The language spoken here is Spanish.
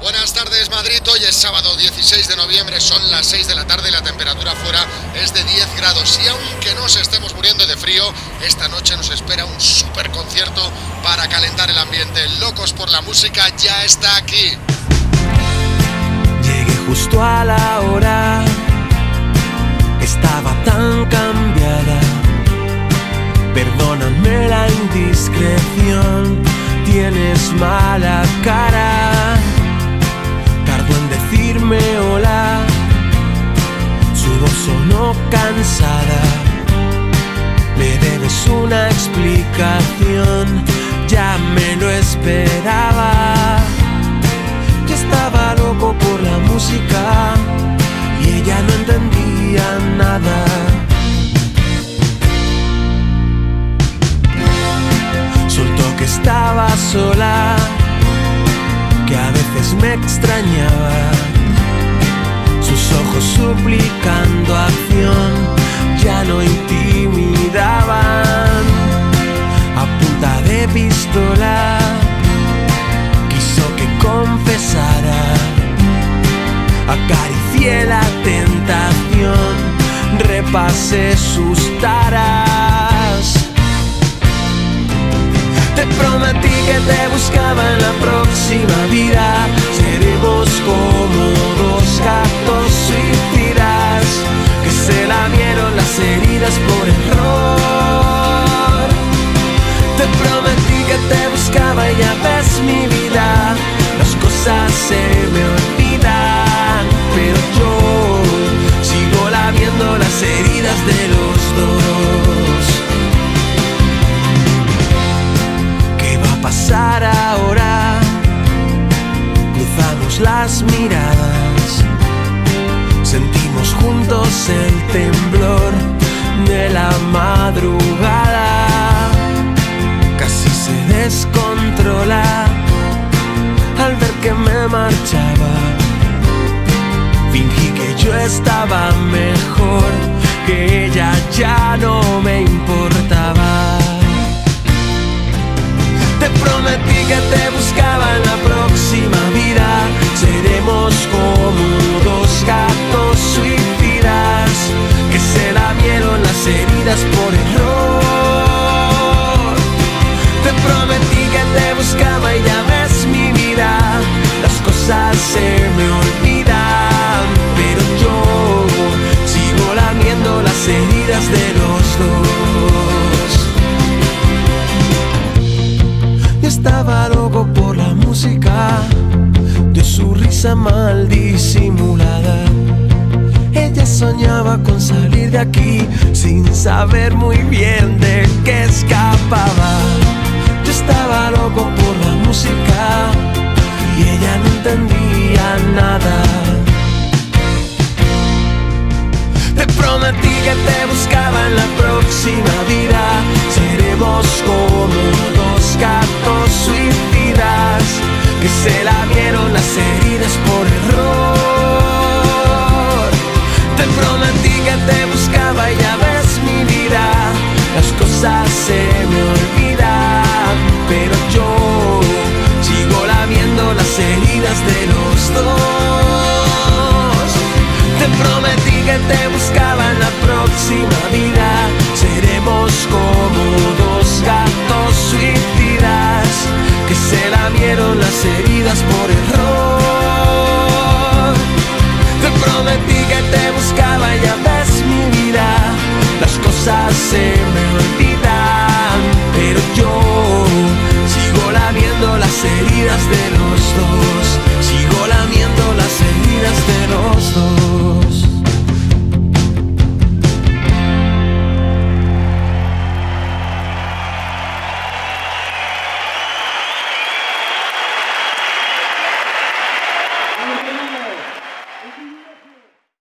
Buenas tardes Madrid, hoy es sábado 16 de noviembre, son las 6 de la tarde y la temperatura fuera es de 10 grados. Y aunque nos estemos muriendo de frío, esta noche nos espera un super concierto para calentar el ambiente. Locos por la música ya está aquí. Llegué justo a la hora, estaba tan cambiada, perdóname la indiscreción, tienes mala cara cansada. Me debes una explicación, ya me lo esperaba. Yo estaba loco por la música y ella no entendía nada. Soltó que estaba sola que a veces me extrañaba. Ojos suplicando acción ya no intimidaban. A punta de pistola quiso que confesara. Acaricié la tentación, repasé sus taras te prometí que te buscaba en la próxima vida. Seremos como ya ves mi vida. Las cosas se me olvidan, pero yo sigo lamiendo las heridas de los dos. pasar ahora. Cruzamos las miradas, sentimos juntos el temblor de la madrugada. Fingí que yo estaba mejor, que ella ya no me importaba. Te prometí que te buscaba en la próxima vida. Seremos como dos gatos suicidas que se lamieron las heridas por error. Te prometí que te buscaba y ya. Las cosas se me olvidan, pero yo sigo lamiendo las heridas de los dos. estaba loco por la música de su risa mal disimulada. Ella soñaba con salir de aquí sin saber muy bien de qué escapaba. Yo estaba loco por la música entendía nada. Te prometí que te buscaba en la próxima vida. Seremos como dos gatos suicidas que se lamieron me olvidan, pero yo sigo lamiendo las heridas de los dos.